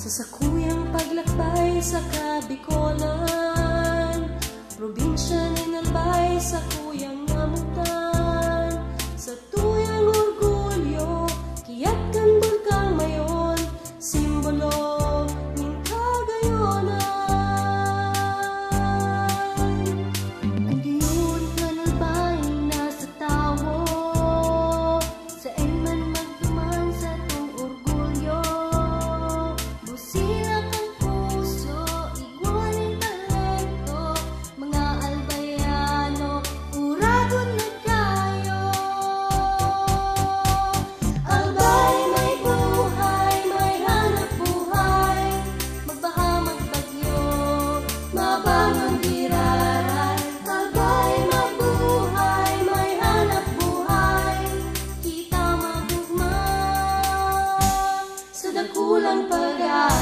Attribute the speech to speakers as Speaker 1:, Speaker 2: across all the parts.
Speaker 1: Sa sakuyang paglakbay sa Kabikolan Probinsya lámpara.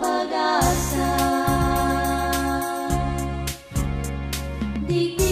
Speaker 1: pag-asa. Di